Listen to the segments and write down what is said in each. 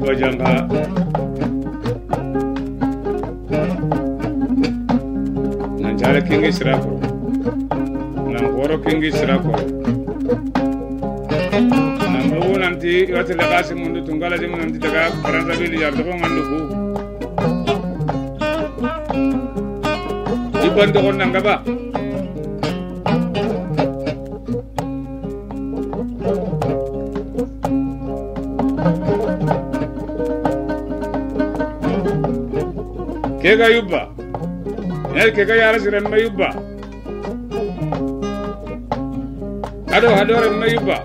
go jam ha nan jara kingi sira ko nan horo kingi sira ko nan nanti iwati daga mundu tungala jimu nanti daga faransa bili yar dogo ngandu ku. Ibandu ko nangaba. kega yubba? Nel kega yara siren ma yubba? Ado hadoren ma yubba?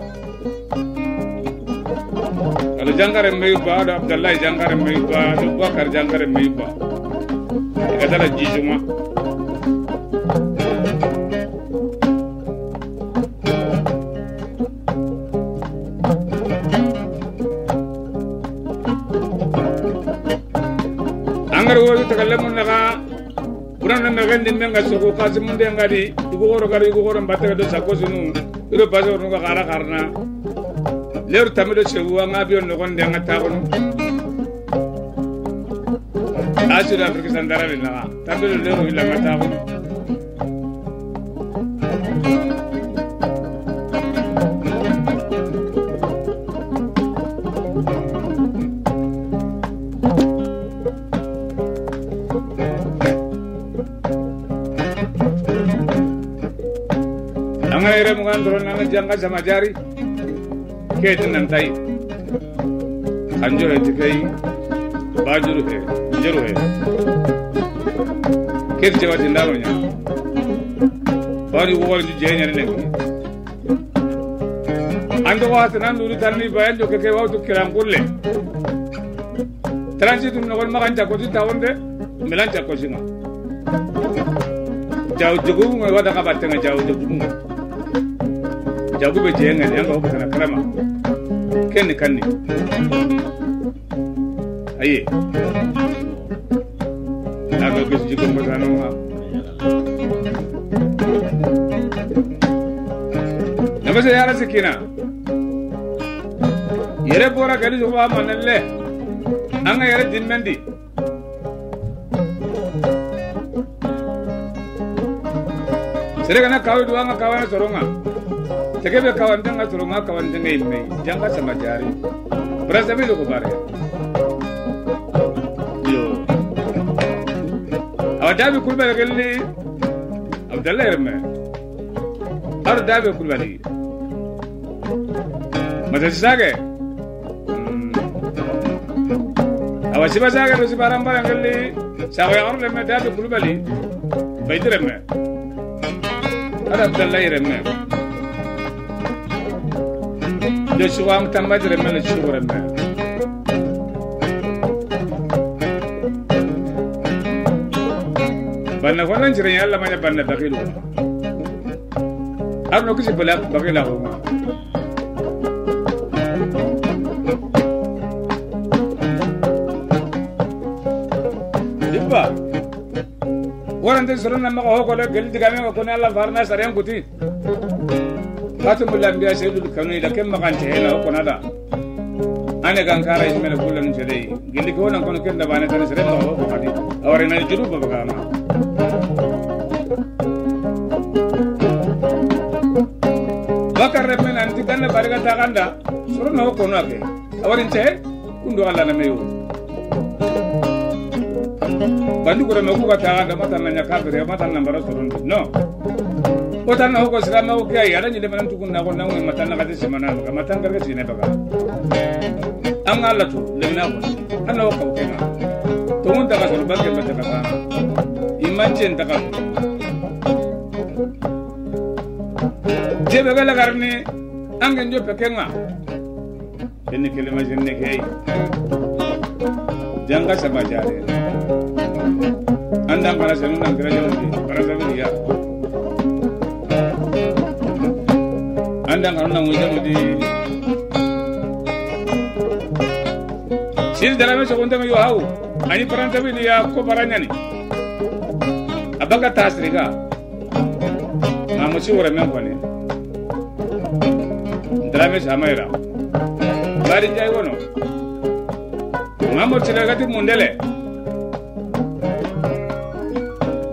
Ado jangaren ma yubba? Ado abdallah jangaren ma yubba? Ado bakar jangaren ma yubba? Ikatala jijuma buran na ga din nga sogo kasi mun de ngadi igo goro gari igo goro mbatta do sako sunu iro paso no ga gara karna leru tamido chewu nga biyo no gonde nga ta kono asu da afrika sandara naga tamido leru ila nga ta kono anga ire mugan doro nanga janga sama jari. Ke tin nan tai anjo he tikai bajuru he. Juru he. Ke je wati ndaro nya. Bari wo wor je nya ne ngi ando wa tan duru tan ni bayan jo ke ke wa tu kiran kulle transit dum no magan ja ko ti tawonde melan ja ko singa jauh jugu ngai wada ka batenga jauh jugu jagu be jenga ne anga kana karama. Kenni kanni aye. Aga bis jigo mazano ha namase yara sikina. Yere bora gali so ba manalle anga yere dimmendi sere kana kawi duanga kawana soronga tege be kawandanga toro ma kawandanga imme janga sama jari brazzaville ko bare yo awadabi kulbali gelli abdallah irme ar dabi kulbali madasage awasiba sage ro sibaram bare gelli sawe arle me dabi kulbali baydireme ar abdallah irme da shi wa ta madara mana shi wurin nan banna wannan jiran ya Allah mana banna bakilu har lokaci bala bakila ko ma dibba waran da suran nan maka hokolo gel diga me ko ne Allah farna sare ngutin saren kuti fatum lambiya sayyidul kanu da ken makante hela ko nada. Ane kan kara ismele kullum jere gindi ko nan kono ken da bane tan sere ko kadi na juru ba baga ma bakar rebe nan ti ganna bariga ta ganda suru na ko no ake awrin te kundo alla meyo bandu ko me ko ta ganda no o tan na ko sira ma ko kai ala ni de manan tukun na ko na ko matan na ka ti semana ka matan ka ti ne baga an Allah to le na ko an na ko ke na to mun ta ka so ba ke ba ta ka iman cin ta ka je be gala garni an ga jo pe kenga senne kelema senne kei janga sama jare para senu nang jalan para senu ya anda kan nang ujar di sir dalam sekonda me yo hau ani paranta bi ya ko paranya ni abaga tasriga mamusi wara men kone drame samaira bari jay wono ngamo tilagati mundele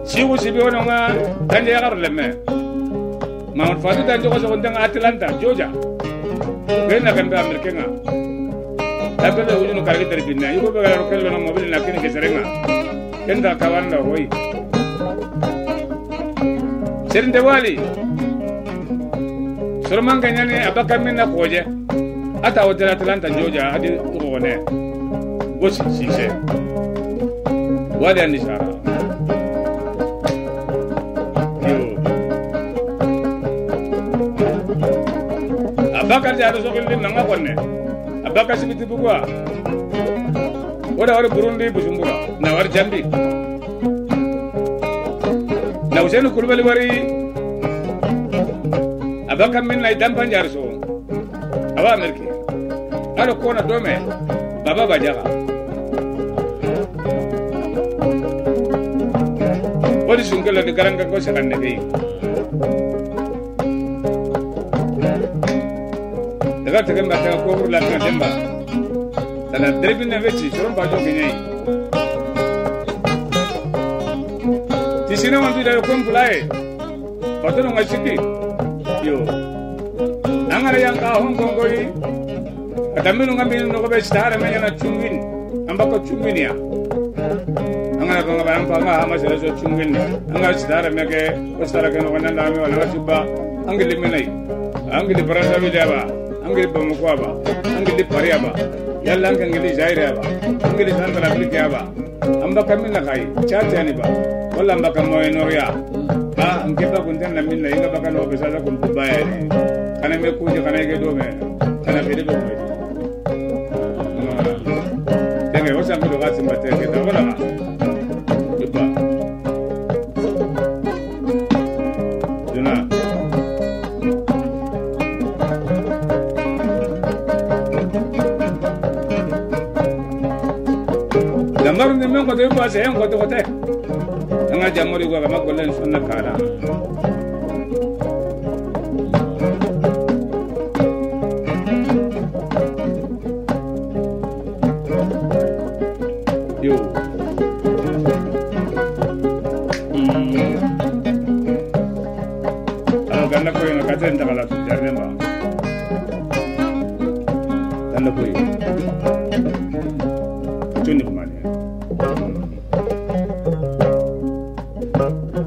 sigu sibi wono nga tanje yagar lemme mamad fatu tan jogo sogon tanga atlanta joja gena kambe amerike nga tapele ujunu karagi dari binna yugo be garo kello mobil na kini keserenga kenda kawanda hoy serinde wali. Sorman ganyani abaka minna koje ata hotel atlanta joja adi ngone gosi sise wali andi abaka jaro sokilli nanga konne abaka sibiti bugwa. Wada wari burundi bujumbura. Na wari jambi. Na useni kulubali wari abaka min na idan banjar so aba ameriki. Ado kona dome. Baba bajaga wadi sungkela di garanga ko daga tege mba tega kokuru la tega demba tana drebi na veci soron ba jogi nyai tisina wantu da ko mpulae patono ngasiki yo. Angara yang ka hong kong koi kadaminu ngambil no be stara me yana chungin ambako chungin ya. Angara ko ngabang pa nga hama sila so chungin angara stara me ke ko stara ke no nanda me wala siba angili menai angili barasa bi ba angili bamako ba angili pariya ba yalla an ngili zaire ba angili central africa ba ambaka minna kai chacha ni ba wala ambaka moy noria ba angeba kunten na minna inga baka no bisa kun kubaya ni kana me kuje kana ke do me kana fede be ko tenge wasa mi do gasi mate ke ta wala jambaru ni men ko to ba se en ko to ko te nga jamori go ga magolen sunna kala yo ala ganna ko ina katen ta kala jarne ba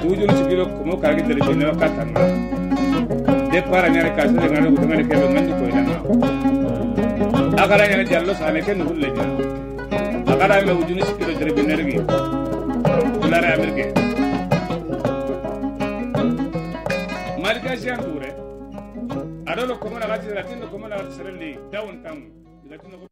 atu ujulu sigilo kumo kagi telefone wa katanga de para nyane kasu de ngane kutu ngane kebe ngandu ko ina akara nyane jallo sane ken hulle ja akara me ujulu sigilo telefone rigi tulare amirke malika sian dure adolo komona gati latin komona gati sereli downtown latin